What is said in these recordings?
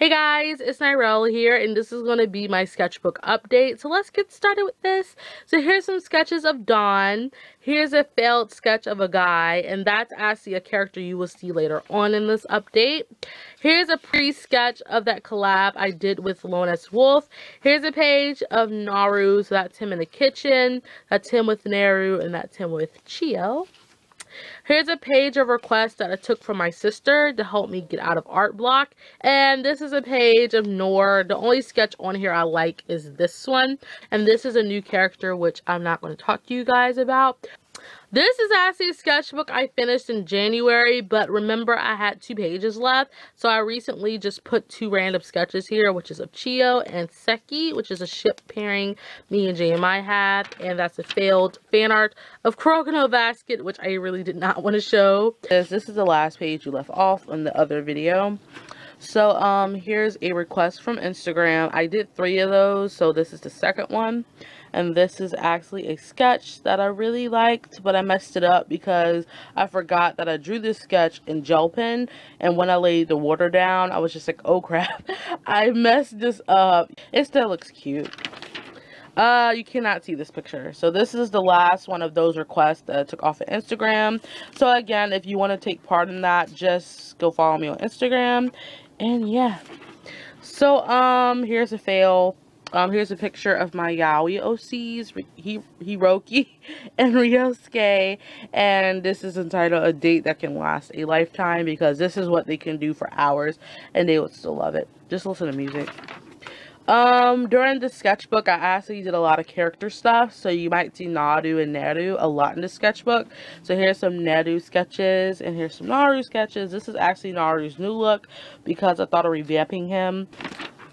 Hey guys, it's Nyrelle here, and this is going to be my sketchbook update. So let's get started with this. So here's some sketches of Dawn. Here's a failed sketch of a guy, and that's actually a character you will see later on in this update. Here's a pre-sketch of that collab I did with Lone Wolf. Here's a page of Naru, so that's him in the kitchen. That's him with Naru, and that's him with Chio. Here's a page of requests that I took from my sister to help me get out of art block. And this is a page of Noor. The only sketch on here I like is this one. And this is a new character which I'm not going to talk to you guys about. This is actually a sketchbook I finished in January, but remember I had two pages left, so I recently just put two random sketches here, which is of Chio and Seki, which is a ship pairing me and JMI had, and that's a failed fan art of Kuroko Basket, which I really did not want to show. This is the last page you left off in the other video. So, um, here's a request from Instagram. I did three of those, so this is the second one. And this is actually a sketch that I really liked, but I messed it up because I forgot that I drew this sketch in gel pen. And when I laid the water down, I was just like, oh crap, I messed this up. It still looks cute. Uh, you cannot see this picture. So this is the last one of those requests that I took off of Instagram. So again, if you want to take part in that, just go follow me on Instagram and yeah so um here's a fail um here's a picture of my yaoi ocs hiroki and ryosuke and this is entitled a date that can last a lifetime because this is what they can do for hours and they would still love it just listen to music um, during the sketchbook, I actually did a lot of character stuff, so you might see Naru and Naru a lot in the sketchbook. So here's some Naru sketches, and here's some Naru sketches. This is actually Naru's new look, because I thought of revamping him.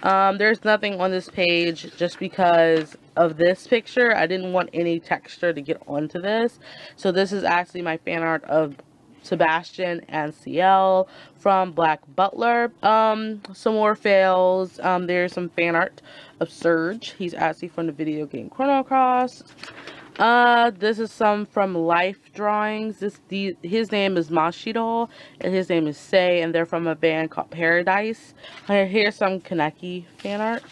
Um, there's nothing on this page, just because of this picture. I didn't want any texture to get onto this. So this is actually my fan art of Sebastian and Ciel from Black Butler. Um, some more fails. Um, there's some fan art of Serge. He's actually from the video game Chrono Cross. Uh, this is some from Life Drawings. This the his name is Mashiro and his name is Say, and they're from a band called Paradise. Here's some Kaneki fan art.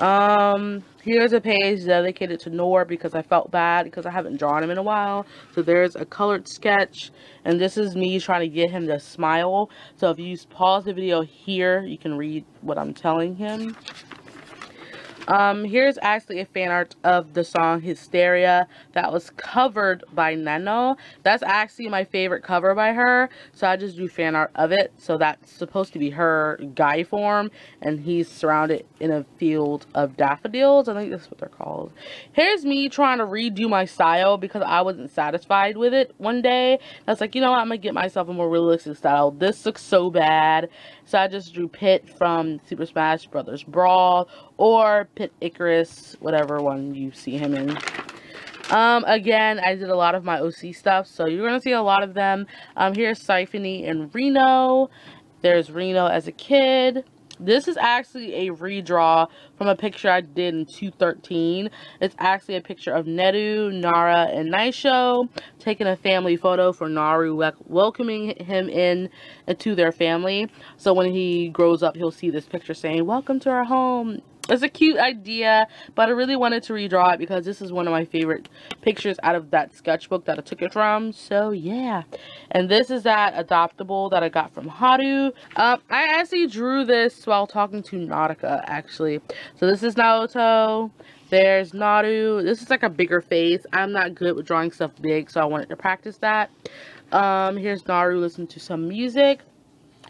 Um, here's a page dedicated to Noor because I felt bad because I haven't drawn him in a while. So there's a colored sketch and this is me trying to get him to smile. So if you pause the video here, you can read what I'm telling him. Um, here's actually a fan art of the song Hysteria that was covered by Neno. That's actually my favorite cover by her, so I just drew fan art of it. So that's supposed to be her guy form, and he's surrounded in a field of daffodils. I think that's what they're called. Here's me trying to redo my style because I wasn't satisfied with it one day. I was like, you know what, I'm going to get myself a more realistic style. This looks so bad. So I just drew Pit from Super Smash Brothers Brawl or Pit Icarus, whatever one you see him in. Um, again, I did a lot of my OC stuff, so you're going to see a lot of them. Um, here's Symphony and Reno. There's Reno as a kid. This is actually a redraw from a picture I did in 2013. It's actually a picture of Nedu, Nara, and Naisho taking a family photo for Naru welcoming him in to their family. So when he grows up, he'll see this picture saying, welcome to our home it's a cute idea, but I really wanted to redraw it because this is one of my favorite pictures out of that sketchbook that I took it from. So, yeah. And this is that adoptable that I got from Haru. Um, I actually drew this while talking to Nautica, actually. So, this is Naoto. There's Naru. This is like a bigger face. I'm not good with drawing stuff big, so I wanted to practice that. Um, here's Naru listening to some music.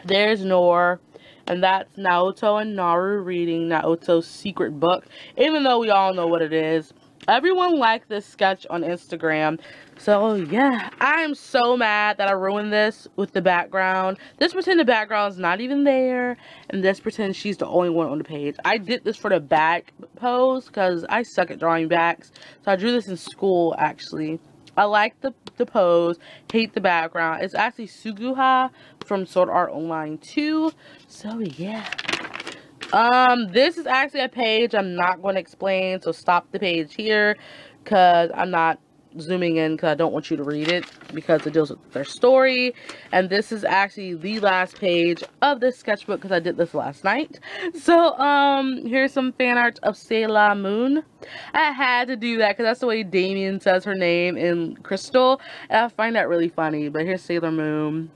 There's Noor. And that's Naoto and Naru reading Naoto's secret book. Even though we all know what it is. Everyone liked this sketch on Instagram. So, yeah. I am so mad that I ruined this with the background. This pretend the background is not even there. And this pretend she's the only one on the page. I did this for the back pose because I suck at drawing backs. So, I drew this in school, actually. I like the, the pose, hate the background. It's actually Suguha from Sword Art Online 2. So, yeah. Um, this is actually a page I'm not going to explain, so stop the page here because I'm not zooming in because I don't want you to read it because it deals with their story. And this is actually the last page of this sketchbook because I did this last night. So, um, here's some fan art of Sailor Moon. I had to do that because that's the way Damien says her name in Crystal. And I find that really funny. But here's Sailor Moon.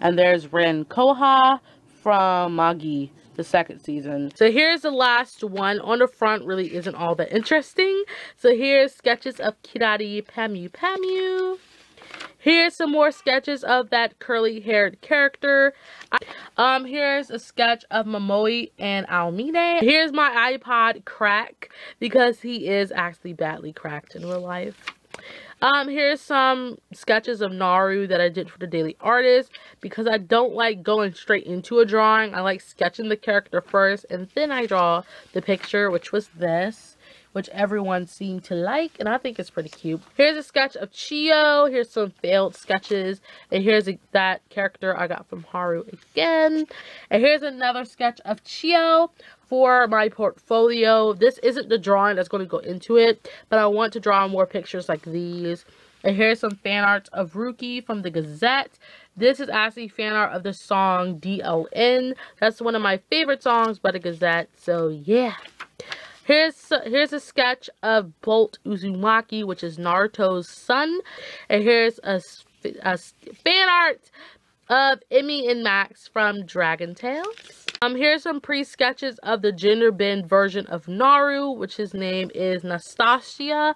And there's Ren Kouha from Magi the second season. So here's the last one. On the front really isn't all that interesting. So here's sketches of Kyary Pamyu Pamyu. Here's some more sketches of that curly haired character. Um, here's a sketch of Momoi and Aomine. Here's my iPod crack because he is actually badly cracked in real life. Um, here's some sketches of Naru that I did for the Daily Artist because I don't like going straight into a drawing. I like sketching the character first and then I draw the picture, which was this which everyone seemed to like, and I think it's pretty cute. Here's a sketch of Chio. Here's some failed sketches, and here's a, that character I got from Haru again. And here's another sketch of Chiyo for my portfolio. This isn't the drawing that's going to go into it, but I want to draw more pictures like these. And here's some fan art of Ruki from the Gazette. This is actually fan art of the song D.O.N. That's one of my favorite songs by the Gazette. So, yeah. Here's here's a sketch of Bolt Uzumaki, which is Naruto's son. And here's a, a fan art of Emmy and Max from Dragon Tales. Um, here's some pre-sketches of the gender bend version of Naru, which his name is Nastasia.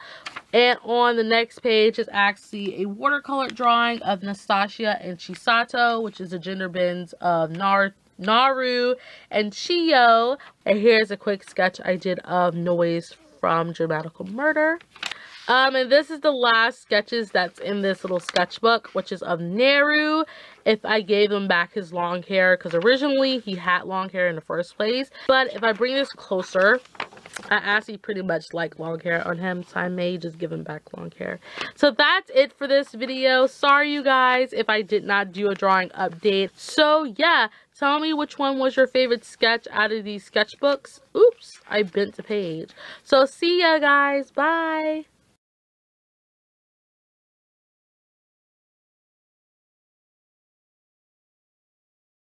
And on the next page is actually a watercolor drawing of Nastasia and Chisato, which is the gender bends of Naruto Naru, and Chiyo. And here's a quick sketch I did of Noiz from Dramatical Murder. Um, and this is the last sketches that's in this little sketchbook, which is of Neru. If I gave him back his long hair, because originally he had long hair in the first place. But if I bring this closer, I actually pretty much like long hair on him, so I may just give him back long hair. So that's it for this video. Sorry, you guys, if I did not do a drawing update. So, yeah, tell me which one was your favorite sketch out of these sketchbooks. Oops, I bent the page. So, see ya, guys. Bye.